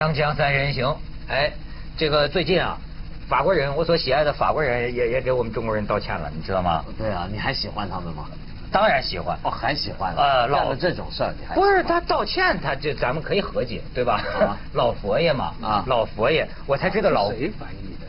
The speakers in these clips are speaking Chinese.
锵锵三人行，哎，这个最近啊，法国人，我所喜爱的法国人也也给我们中国人道歉了，你知道吗？对啊，你还喜欢他们吗？当然喜欢。哦，还喜欢。呃，老这种事儿，你还不是他道歉，他就咱们可以和解，对吧？老佛爷嘛，啊，老佛爷，我才知道老谁翻译的？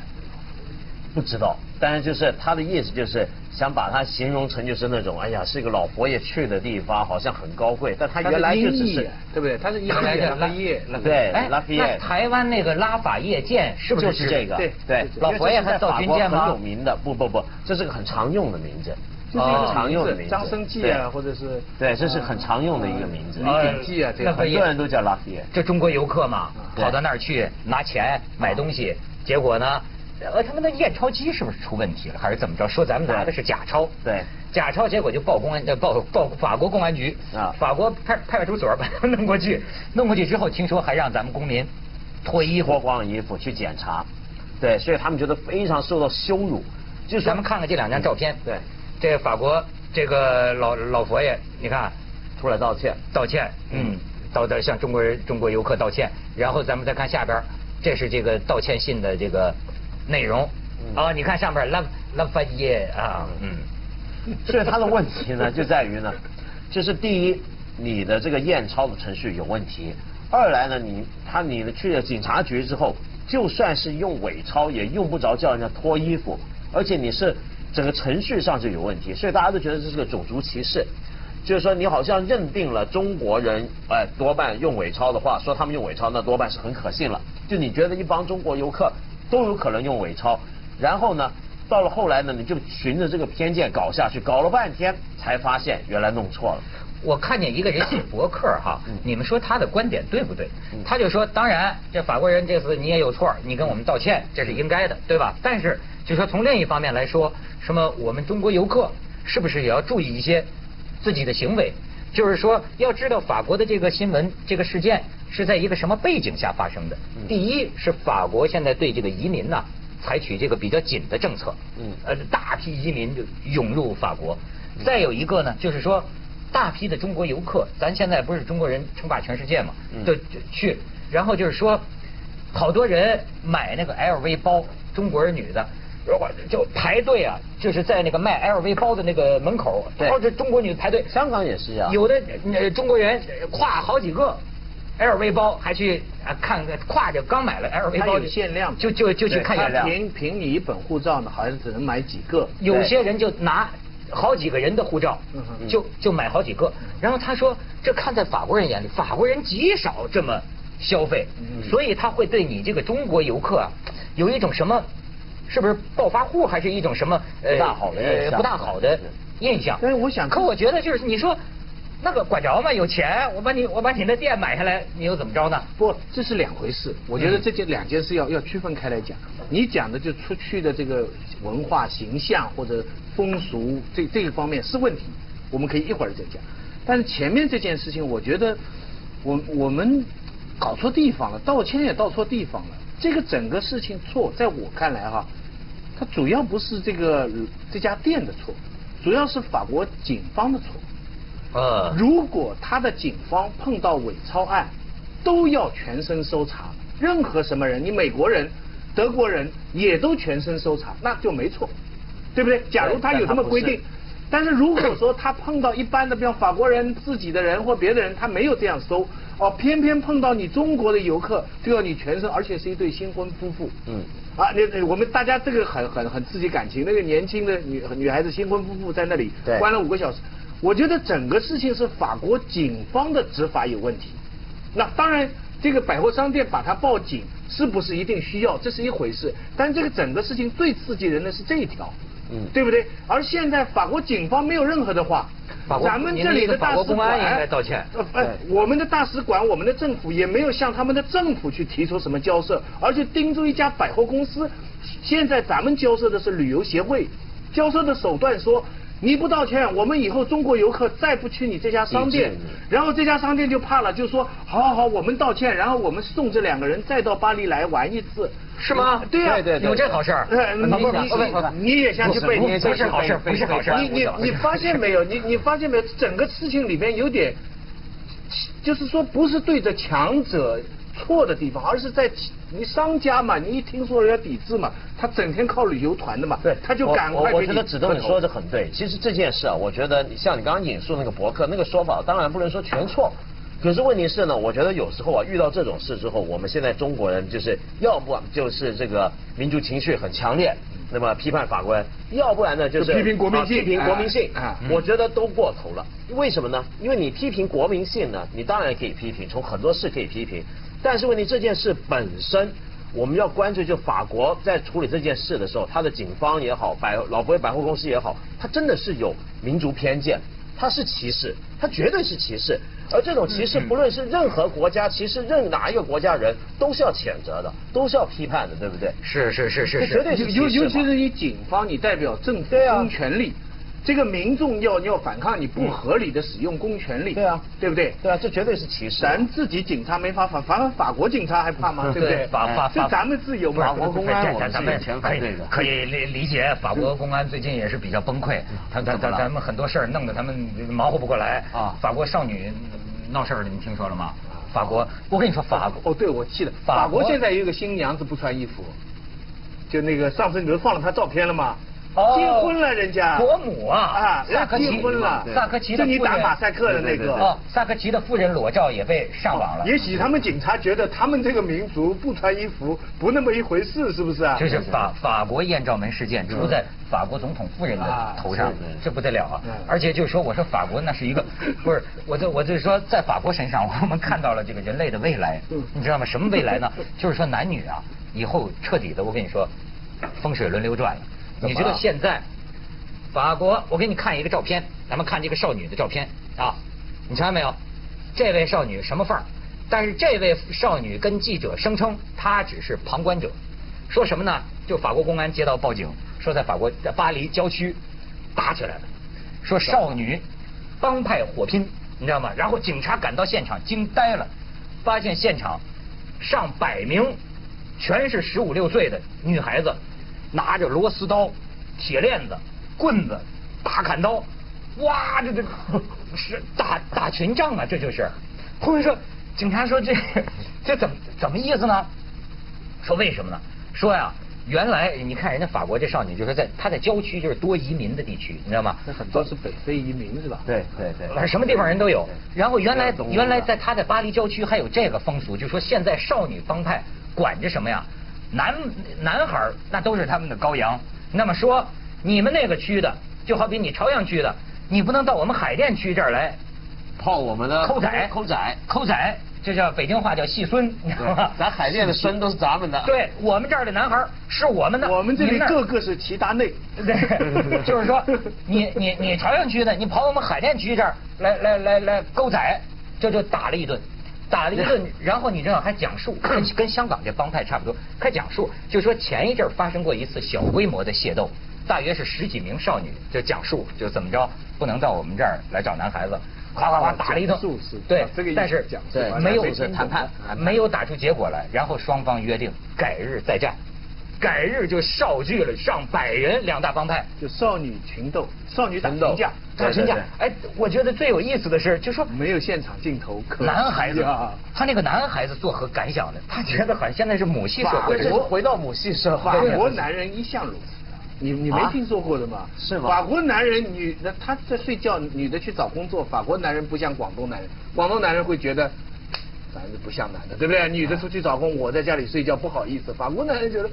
不知道，但是就是他的意思就是。想把它形容成就是那种，哎呀，是一个老佛爷去的地方，好像很高贵。但他原来就只是，对不对？他是原来的拉叶，对，拉菲叶。台湾那个拉法叶剑是不是就是这个？对对，老佛爷还造军舰吗？很有名的，不不不，这是个很常用的名字，就是一个常用的名字，张生记啊，或者是对，这是很常用的一个名字。李鼎记啊，这个很多人都叫拉菲叶。这中国游客嘛，跑到那儿去拿钱买东西，结果呢？呃，他们的验钞机是不是出问题了，还是怎么着？说咱们拿的是假钞，对，假钞，结果就报公安，报报法国公安局啊，法国派派出所把他弄过去，弄过去之后，听说还让咱们公民脱衣脱光衣服去检查，对，所以他们觉得非常受到羞辱。就咱们看看这两张照片，对，这法国这个老老佛爷，你看出来道歉，道歉，嗯，道的向中国人中国游客道歉，然后咱们再看下边，这是这个道歉信的这个。内容。啊，你看上边拉拉法耶啊，嗯，所以他的问题呢，就在于呢，就是第一，你的这个验钞的程序有问题；二来呢，你他你去了警察局之后，就算是用伪钞，也用不着叫人家脱衣服，而且你是整个程序上就有问题，所以大家都觉得这是个种族歧视，就是说你好像认定了中国人，哎，多半用伪钞的话，说他们用伪钞，那多半是很可信了，就你觉得一帮中国游客。都有可能用伪钞，然后呢，到了后来呢，你就循着这个偏见搞下去，搞了半天才发现原来弄错了。我看见一个人写博客哈，你们说他的观点对不对？他就说，当然这法国人这次你也有错，你跟我们道歉，这是应该的，对吧？但是就说从另一方面来说，什么我们中国游客是不是也要注意一些自己的行为？就是说要知道法国的这个新闻这个事件。是在一个什么背景下发生的？第一是法国现在对这个移民呢，采取这个比较紧的政策，嗯，呃，大批移民就涌入法国。再有一个呢，就是说大批的中国游客，咱现在不是中国人称霸全世界嘛，就去，然后就是说好多人买那个 LV 包，中国人女的，就排队啊，就是在那个卖 LV 包的那个门口，或者中国女排队，香港也是啊，有的中国人跨好几个。LV 包还去啊看看，挎着刚买了 LV 包，限量，就就就去看限量。凭凭你一本护照呢，好像只能买几个。有些人就拿好几个人的护照，就就买好几个。然后他说，这看在法国人眼里，法国人极少这么消费，所以他会对你这个中国游客啊，有一种什么，是不是暴发户，还是一种什么呃不大好的不大好的印象？但是我想，可我觉得就是你说。那个管着吗？有钱，我把你我把你的店买下来，你又怎么着呢？不，这是两回事。我觉得这件两件事要要区分开来讲。你讲的就出去的这个文化形象或者风俗这这个方面是问题，我们可以一会儿再讲。但是前面这件事情，我觉得我我们搞错地方了，道歉也道错地方了。这个整个事情错，在我看来哈，它主要不是这个这家店的错，主要是法国警方的错。呃，如果他的警方碰到伪钞案，都要全身搜查，任何什么人，你美国人、德国人也都全身搜查，那就没错，对不对？假如他有这么规定，但是如果说他碰到一般的，比方法国人自己的人或别的人，他没有这样搜，哦，偏偏碰到你中国的游客，就要你全身，而且是一对新婚夫妇，嗯，啊，那我们大家这个很很很刺激感情，那个年轻的女女孩子新婚夫妇在那里关了五个小时。我觉得整个事情是法国警方的执法有问题。那当然，这个百货商店把它报警是不是一定需要，这是一回事。但这个整个事情最刺激人的是这一条，嗯，对不对？而现在法国警方没有任何的话，咱们这里的大使馆应该道歉。呃，我们的大使馆，我们的政府也没有向他们的政府去提出什么交涉，而且盯住一家百货公司。现在咱们交涉的是旅游协会，交涉的手段说。你不道歉，我们以后中国游客再不去你这家商店，然后这家商店就怕了，就说好好好，我们道歉，然后我们送这两个人再到巴黎来玩一次，是吗？对呀，有这好事儿？你你也想去背？不是好事，不是好事。你你你发现没有？你你发现没有？整个事情里面有点，就是说不是对着强者。错的地方，而是在你商家嘛，你一听说人家抵制嘛，他整天靠旅游团的嘛，对，他就赶快我我觉得指东你说的很对。其实这件事啊，我觉得像你刚刚引述那个博客那个说法，当然不能说全错。可是问题是呢，我觉得有时候啊，遇到这种事之后，我们现在中国人就是要不就是这个民族情绪很强烈，那么批判法官，要不然呢就是就批评国民性啊批评国民性哎哎我觉得都过头了。为什么呢？因为你批评国民性呢，你当然可以批评，从很多事可以批评，但是问题这件事本身。我们要关注，就法国在处理这件事的时候，他的警方也好，百老佛爷百货公司也好，他真的是有民族偏见，他是歧视，他绝对是歧视。而这种歧视，不论是任何国家，歧视任哪一个国家人，都是要谴责的，都是要批判的，对不对？是是是是是，绝对是尤尤其是你警方，你代表政府公权力，这个民众要要反抗你不合理的使用公权力，对啊对不对？对啊，这绝对是歧视。咱自己警察没法反，反正法国警察还怕吗？对不对？法法法是咱们自由嘛。法国公安我们咱们可以可以理理解，法国公安最近也是比较崩溃，他他他咱们很多事儿弄得他们忙活不过来啊法国少女闹事儿了，你们听说了吗？法国，我跟你说，法国哦，对，我记得，法国法国现在有一个新娘子不穿衣服，就那个上次你不是放了她照片了吗？哦结婚了人家。国母啊啊，萨科齐结婚了。萨科齐的就你打马赛克的那个。哦，萨科齐的夫人裸照也被上网了。也许他们警察觉得他们这个民族不穿衣服不那么一回事，是不是啊？这是法法国艳照门事件出在法国总统夫人的头上啊，这不得了啊嗯！而且就是说，我说法国那是一个，不是，我就我就是说，在法国身上，我们看到了这个人类的未来嗯，你知道吗？什么未来呢？就是说男女啊，以后彻底的，我跟你说，风水轮流转了。你知道现在法国，我给你看一个照片，咱们看这个少女的照片啊，你瞧见没有？这位少女什么范儿？但是这位少女跟记者声称，她只是旁观者。说什么呢？就法国公安接到报警，说在法国在巴黎郊区打起来了，说少女帮派火拼，你知道吗？然后警察赶到现场，惊呆了，发现现场上百名全是十五六岁的女孩子，拿着螺丝刀、铁链子、棍子、大砍刀，哇，这这是打打群仗啊！这就是。后面说，警察说这这怎么怎么意思呢？说为什么呢？说呀，原来你看人家法国这少女，就是在她在郊区，就是多移民的地区，你知道吗？那很多是北非移民是吧？对对对。反正什么地方人都有。然后原来原来在他在巴黎郊区还有这个风俗，就说现在少女帮派管着什么呀？男男孩儿那都是他们的羔羊。那么说你们那个区的，就好比你朝阳区的，你不能到我们海淀区这儿来泡我们的抠仔抠仔。抠仔，这叫北京话叫细孙，你知道吗？咱海淀的孙都是咱们的。对我们这儿的男孩儿是我们的，我们这里个个是齐达内。对，就是说，你你你朝阳区的，你跑我们海淀区这儿来来来来勾仔，这就打了一顿，打了一顿，然后你知道还讲述，跟跟香港这帮派差不多，还讲述，就说前一阵儿发生过一次小规模的械斗，大约是十几名少女，就讲述就怎么着，不能到我们这儿来找男孩子。哗哗哗打了一顿对但是没有谈判没有打出结果来，然后双方约定改日再战，改日就少聚了上百人，两大帮派就少女群斗，少女打群架，打群架。哎，我觉得最有意思的是，就说没有现场镜头，可男孩子啊，他那个男孩子作何感想呢？他觉得好像现在是母系社会，这是回到母系社会法。国男人一向如此。你你没啊听说过的吗？是吗法国男人女的他在睡觉，女的去找工作。法国男人不像广东男人，广东男人会觉得，反正不像男的，对不对？女的出去找工，我在家里睡觉不好意思。法国男人觉得，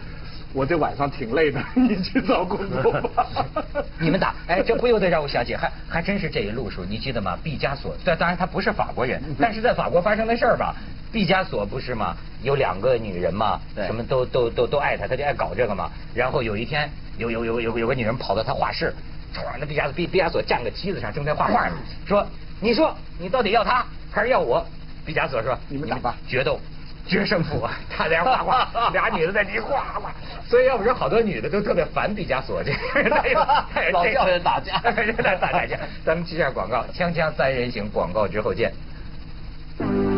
我这晚上挺累的，你去找工作吧。你们打，哎，这不由得让我想起，还还真是这一路数，你记得吗？毕加索，但当然他不是法国人，但是在法国发生的事儿吧，毕加索不是吗？有两个女人嘛，什么都都都都爱他，他就爱搞这个嘛。然后有一天，有有有有有个女人跑到他画室，唰，那毕加索毕毕加索站个梯子上正在画画呢，说，你说你到底要他还是要我？毕加索说，你们打吧决斗。决胜负啊！他在那画画，俩女的在那一画画，所以要不说好多女的都特别烦毕加索这个，他有 他有这个老叫人打架 打打架。咱们接下广告，锵锵三人行，广告之后见。嗯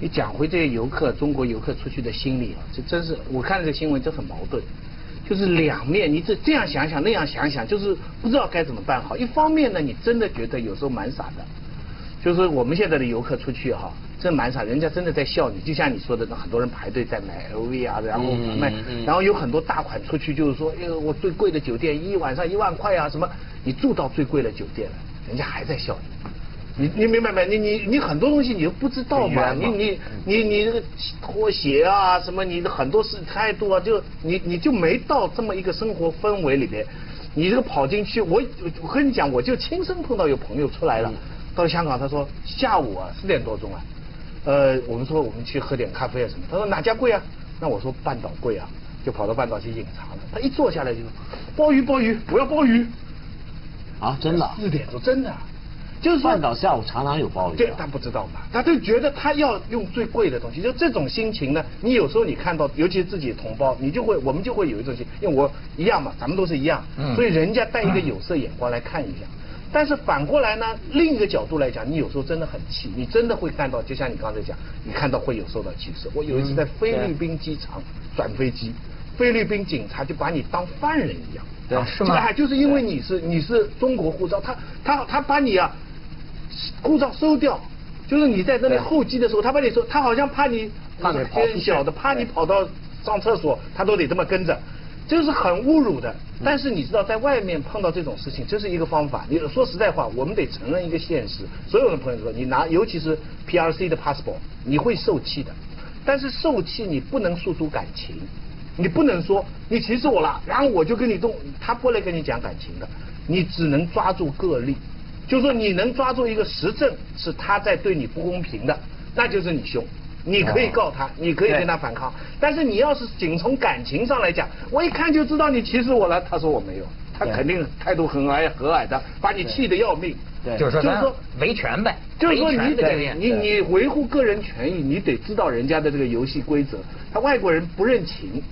你讲回这些游客，中国游客出去的心理啊，这真是我看这个新闻就很矛盾。就是两面，你这这样想想那样想想，就是不知道该怎么办好。一方面呢，你真的觉得有时候蛮傻的，就是我们现在的游客出去哈，真蛮傻，人家真的在笑你，就像你说的，那很多人排队在买 LV 啊，然后嗯卖嗯嗯，然后有很多大款出去就是说，哎呦，我最贵的酒店一晚上一万块啊，什么，你住到最贵的酒店了，人家还在笑你。你你明白没？你你你很多东西你都不知道嘛，你你你你这个拖鞋啊什么，你的很多事态度啊，就你你就没到这么一个生活氛围里边，你这个跑进去，我我跟你讲，我就亲身碰到有朋友出来了，到香港，他说下午啊四点多钟啊，呃，我们说我们去喝点咖啡啊什么，他说哪家贵啊？那我说半岛贵啊，就跑到半岛去饮茶了。他一坐下来就说鲍鱼鲍鱼，我要鲍鱼。啊，真的啊。四点多真的啊，就是说半岛下午茶哪有鲍鱼啊？这他不知道嘛，他就觉得他要用最贵的东西，就这种心情呢。你有时候你看到，尤其是自己同胞，你就会，我们就会有一种心，因为我一样嘛，咱们都是一样，嗯所以人家带一个有色眼光来看一下。但是反过来呢，另一个角度来讲，你有时候真的很气，你真的会看到，就像你刚才讲，你看到会有受到歧视。我有一次在菲律宾机场转飞机，菲律宾警察就把你当犯人一样。对啊是吗哎就是因为你是你是中国护照，他他他把你啊护照收掉，就是你在那里候机的时候，他把你说，他好像怕你怕你跑小的，怕你跑到上厕所，他都得这么跟着。这是很侮辱的，但是你知道，在外面碰到这种事情，这是一个方法。你说实在话，我们得承认一个现实。所有的朋友说，你拿尤其是 PRC 的 passport，你会受气的。但是受气你不能诉诸感情，你不能说你歧视我了，然后我就跟你动，他不来跟你讲感情的，你只能抓住个例，就是说你能抓住一个实证是他在对你不公平的，那就是你凶。你可以告他，你可以跟他反抗，但是你要是仅从感情上来讲，我一看就知道你歧视我了。他说我没有，他肯定态度很和和蔼的，把你气得要命。对就是说就是说维权呗，就是说你得你你维护个人权益，你得知道人家的这个游戏规则。他外国人不认情，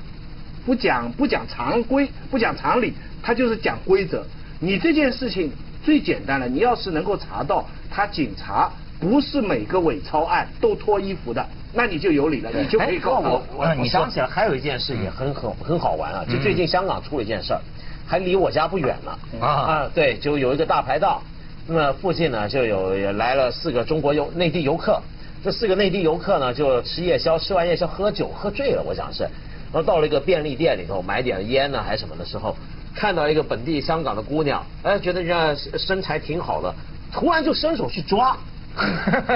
不讲不讲常规，不讲常理，他就是讲规则。你这件事情最简单了，你要是能够查到他警察不是每个伪钞案都脱衣服的，那你就有理了，你就可以告哎我我。想起来还有一件事也很很很好玩啊，就最近香港出了一件事儿，还离我家不远了啊。啊，对，就有一个大排档，那么附近呢就有也来了四个中国游内地游客，这四个内地游客呢就吃夜宵，吃完夜宵喝酒喝醉了，我想是，然后到了一个便利店里头买点烟呢还是什么的时候，看到一个本地香港的姑娘，哎，觉得人家身材挺好的，突然就伸手去抓，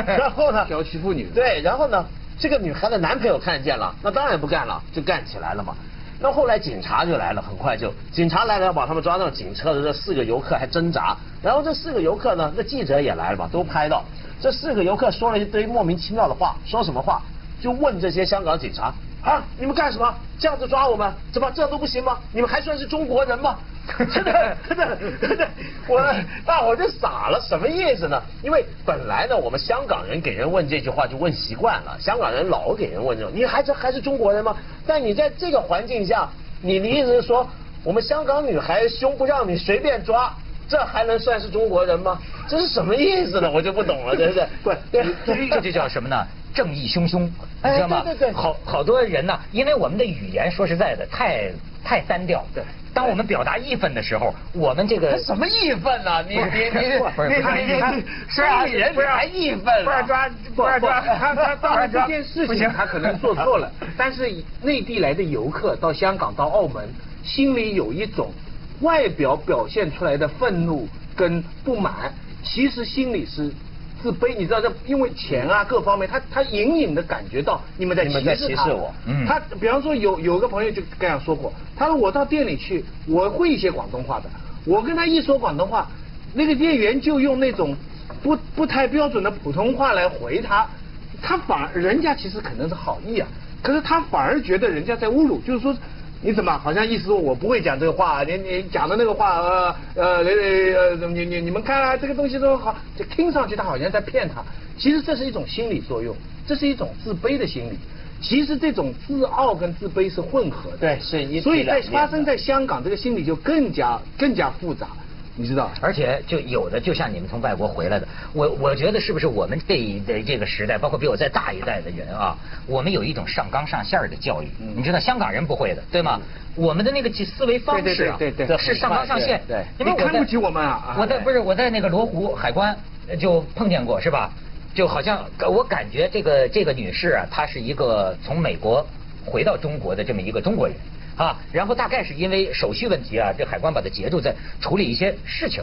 然后呢，调欺负女。对，然后呢，这个女孩的男朋友看见了，那当然不干了，就干起来了嘛。那后来警察就来了，很快就。警察来了，把他们抓到警车的这四个游客还挣扎，然后这四个游客呢，那记者也来了嘛，都拍到。这四个游客说了一堆莫名其妙的话，说什么话？就问这些香港警察啊，你们干什么？这样子抓我们，怎么这样都不行吗？你们还算是中国人吗？真的真的真的，我大伙就傻了，什么意思呢？因为本来呢，我们香港人给人问这句话就问习惯了，香港人老给人问这种，你还是还是中国人吗？但你在这个环境下，你的意思是说，我们香港女孩胸不让你随便抓？这还能算是中国人吗？这是什么意思呢？我就不懂了，真是。不对这就叫什么呢？正义汹汹，你哎知道吗？对对对好好多人呢，因为我们的语言说实在的太太单调。对当我们表达义愤的时候，我们这个什么义愤呢？你你你你你你是啊人不是你还义愤不是抓不是抓他他当然这件事情他可能做错了，但是内地来的游客到香港到澳门，心里有一种外表表现出来的愤怒跟不满，其实心里是。自卑，你知道这因为钱啊各方面，他他隐隐的感觉到你们在你们在歧视他歧视我嗯他比方说有有个朋友就这样说过，他说我到店里去，我会一些广东话的，我跟他一说广东话，那个店员就用那种不不太标准的普通话来回他，他反而人家其实可能是好意啊，可是他反而觉得人家在侮辱，就是说。你怎么好像意思说我不会讲这个话？你你讲的那个话，呃呃你你你们看啊，这个东西都好，就听上去他好像在骗他。其实这是一种心理作用，这是一种自卑的心理。其实这种自傲跟自卑是混合的。对是一所以在发生在香港，这个心理就更加更加复杂。你知道？而且就有的就像你们从外国回来的，我我觉得是不是我们这一的这个时代，包括比我再大一代的人啊，我们有一种上纲上线的教育，你知道香港人不会的，对吗？我们的那个思维方式啊，对对是上纲上线，对你看不起我们啊我在不是我在那个罗湖海关呃就碰见过是吧？就好像我感觉这个这个女士啊，她是一个从美国回到中国的这么一个中国人啊，然后大概是因为手续问题啊，这海关把它截住，在处理一些事情。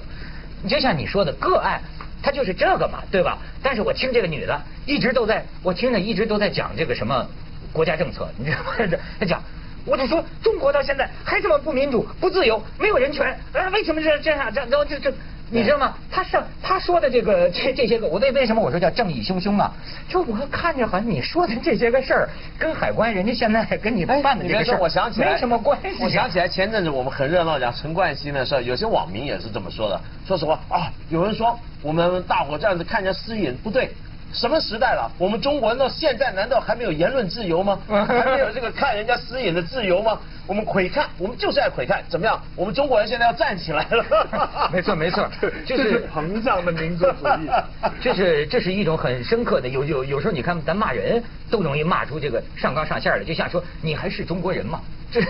你就像你说的个案，它就是这个嘛，对吧？但是我听这个女的一直都在，我听着一直都在讲这个什么国家政策，你知道吗？她讲。我就说，中国到现在还这么不民主、不自由、没有人权，啊，为什么这这样？这然后这这，你知道吗？他上他说的这个这这些个，我为为什么我说叫正义汹汹啊？就我看着好像你说的这些个事儿，跟海关人家现在跟你办的这个事儿，我想起来没什么关系啊。我想起来前阵子我们很热闹讲陈冠希的事儿，有些网民也是这么说的。说实话啊，有人说我们大伙这样子看见私隐不对。什么时代了？我们中国人到现在难道还没有言论自由吗？还没有这个看人家私隐的自由吗？我们窥看，我们就是爱窥看，怎么样？我们中国人现在要站起来了。没 错没错，就这是是膨胀的民族主义。这是这是一种很深刻的，有有有时候你看咱骂人都容易骂出这个上纲上线的，就像说你还是中国人吗？这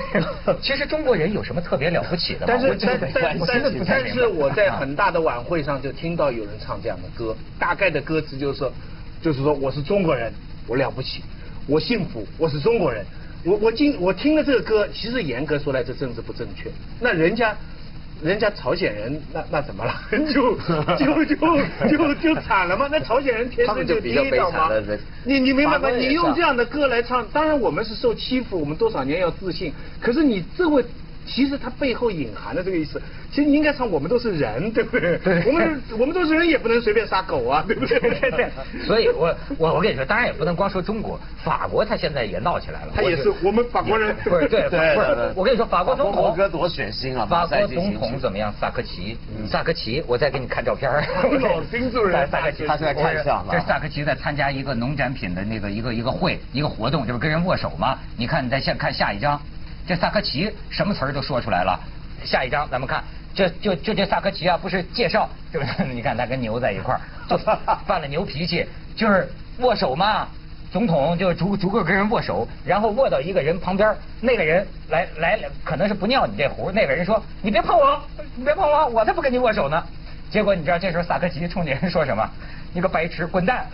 其实中国人有什么特别了不起的吗？但是但但我真的但不太明白但是我在很大的晚会上就听到有人唱这样的歌，大概的歌词就是说，就是说我是中国人，我了不起，我幸福，我是中国人。我我今我听了这个歌，其实严格说来这政治不正确。那人家。人家朝鲜人那那怎么了？就就就就就惨了吗？那朝鲜人天生就低调吗？你你明白吗？你用这样的歌来唱，当然我们是受欺负，我们多少年要自信。可是你这位。其实它背后隐含的这个意思，其实你应该唱我们都是人，对不对？对我们我们都是人，也不能随便杀狗啊，对不对？对对，所以我我我跟你说，当然也不能光说中国，法国他现在也闹起来了。他也是我们法国人，不是对对不是？我跟你说，法国总国统哥多血腥啊！法国总统怎么样？萨科齐，萨科齐，我再给你看照片儿。老丁族人萨科齐，他现在看相了这是萨科齐在参加一个农展品的那个一个一个会一个活动，就是跟人握手嘛？你看，你再先看下一张，这萨科齐什么词儿都说出来了。下一张咱们看，这就就这萨科齐啊，不是介绍，对不对？你看他跟牛在一块儿，就犯了牛脾气，就是握手嘛。总统就逐逐个跟人握手，然后握到一个人旁边，那个人来来可能是不尿你这壶，那个人说你别碰我，你别碰我，我才不跟你握手呢。结果你知道这时候萨科齐冲这人说什么？你个白痴，滚蛋！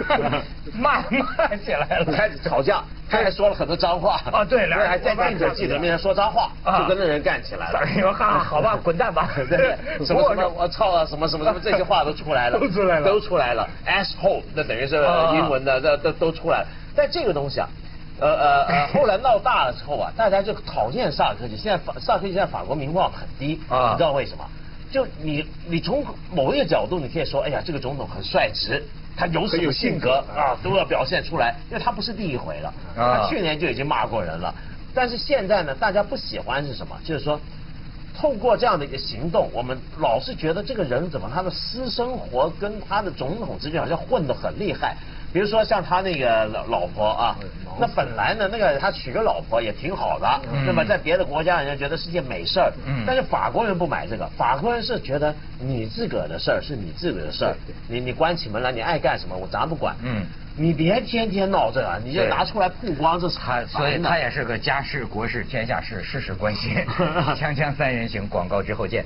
骂骂起来了，开始吵架，他还说了很多脏话。啊，对，俩人还在记者记者面前说脏话，就跟那人干起来了。哎呦哈，好吧，滚蛋吧！对，什么什么我操啊，什么什么什么这些话都出来了，都出来了，都出来了。asshole，那等于是英文的，这都都出来了。但这个东西啊，呃呃呃，后来闹大了之后啊，大家就讨厌萨科齐。现在法萨科齐在法国名望很低，啊你知道为什么？就你，你从某一个角度，你可以说，哎呀，这个总统很率直，他有什么性格啊，都要表现出来，因为他不是第一回了，他去年就已经骂过人了。但是现在呢，大家不喜欢是什么？就是说，透过这样的一个行动，我们老是觉得这个人怎么他的私生活跟他的总统之间好像混得很厉害。比如说像他那个老老婆啊，那本来呢，那个他娶个老婆也挺好的，那么在别的国家人家觉得是件美事儿，但是法国人不买这个，法国人是觉得你自个儿的事儿是你自个儿的事儿，你你关起门来你爱干什么我咱不管，嗯，你别天天闹这，你就拿出来曝光，这是他，所以他也是个家事国事天下事事事关心。锵锵三人行，广告之后见。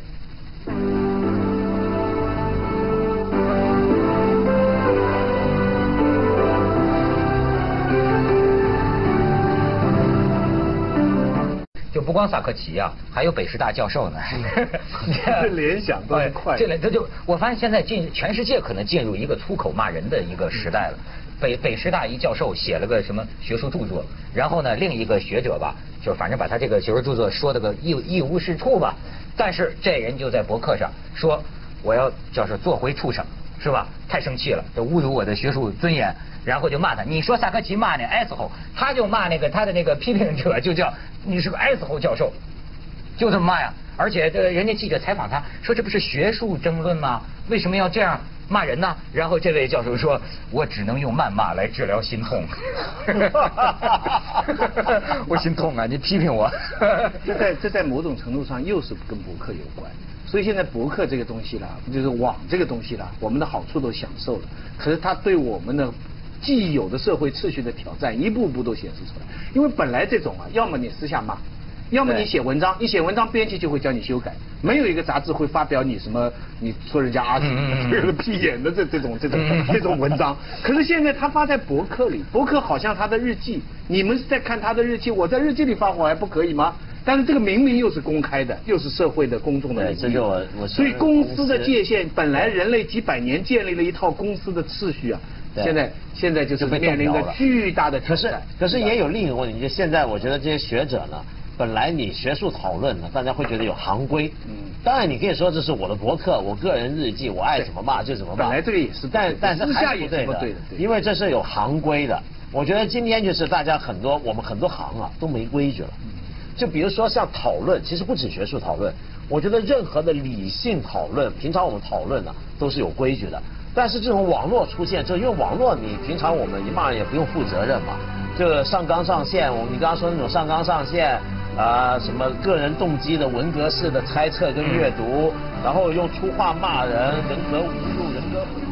光萨科齐啊，还有北师大教授呢。这联想都是快。这这就我发现现在进全世界可能进入一个粗口骂人的一个时代了。北北师大一教授写了个什么学术著作，然后呢另一个学者吧，就反正把他这个学术著作说的个一一无是处吧。但是这人就在博客上说，我要叫是做回畜生。是吧？太生气了，就侮辱我的学术尊严，然后就骂他。你说萨科齐骂那 S 后，他就骂那个他的那个批评者，就叫你是个 S 后教授，就这么骂呀。而且这人家记者采访他说，这不是学术争论吗？为什么要这样骂人呢？然后这位教授说，我只能用谩骂来治疗心痛。我心痛啊！你批评我。这在这在某种程度上又是跟博客有关。所以现在博客这个东西啦，就是网这个东西啦，我们的好处都享受了，可是它对我们的既有的社会秩序的挑战，一步步都显示出来。因为本来这种啊，要么你私下骂。要么你写文章，你写文章编辑就会教你修改，没有一个杂志会发表你什么你说人家阿紫这个屁眼的这这种这种这种文章。可是现在他发在博客里，博客好像他的日记，你们是在看他的日记，我在日记里发火还不可以吗？但是这个明明又是公开的，又是社会的公众的领域。这就我我所以公司的界限本来人类几百年建立了一套公司的秩序啊，现在现在就是面临着巨大的挑战。可是可是也有另一个问题，就现在我觉得这些学者呢。本来你学术讨论呢，大家会觉得有行规。嗯。当然你可以说这是我的博客，我个人日记，我爱怎么骂就怎么骂。本来这个也是，但但是还是不对的，因为这是有行规的。我觉得今天就是大家很多我们很多行啊都没规矩了。就比如说像讨论，其实不止学术讨论，我觉得任何的理性讨论，平常我们讨论呢都是有规矩的。但是这种网络出现，就因为网络你平常我们一骂人也不用负责任嘛，就上纲上线。我们你刚刚说那种上纲上线。啊，什么个人动机的文革式的猜测跟阅读，然后用粗话骂人，人格侮辱，人格毁。